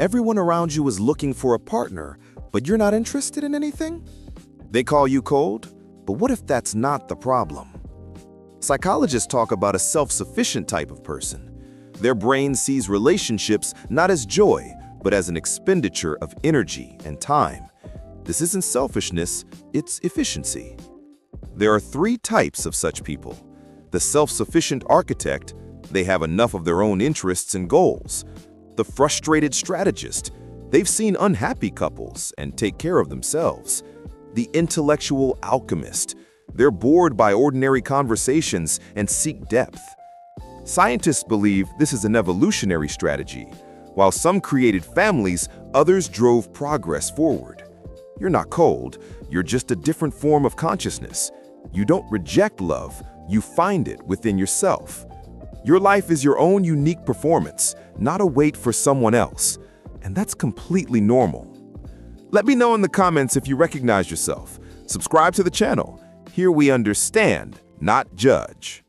Everyone around you is looking for a partner, but you're not interested in anything? They call you cold, but what if that's not the problem? Psychologists talk about a self-sufficient type of person. Their brain sees relationships not as joy, but as an expenditure of energy and time. This isn't selfishness, it's efficiency. There are three types of such people. The self-sufficient architect, they have enough of their own interests and goals. The frustrated strategist, they've seen unhappy couples and take care of themselves. The intellectual alchemist, they're bored by ordinary conversations and seek depth. Scientists believe this is an evolutionary strategy. While some created families, others drove progress forward. You're not cold, you're just a different form of consciousness. You don't reject love, you find it within yourself. Your life is your own unique performance, not a wait for someone else. And that's completely normal. Let me know in the comments if you recognize yourself. Subscribe to the channel. Here we understand, not judge.